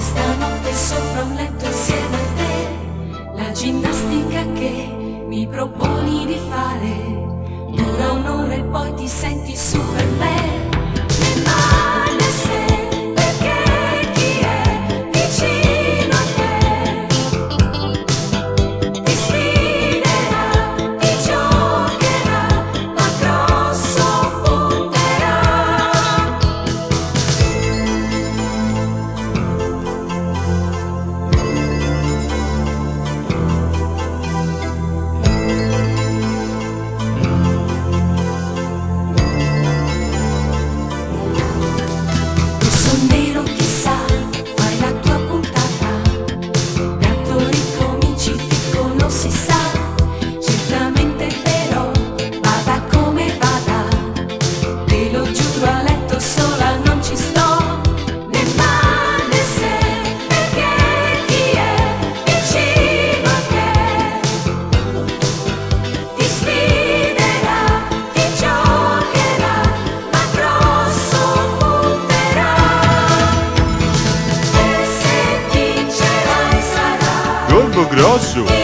Questa notte sopra un letto insieme a te, la ginnastica che mi proponi di fare, dura un'ora e poi ti senti su per me. grosso.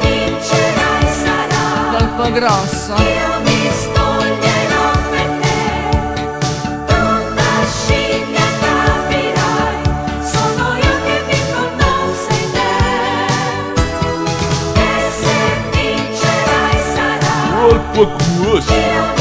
Vincerai sarà Colpo grosso Aquacus.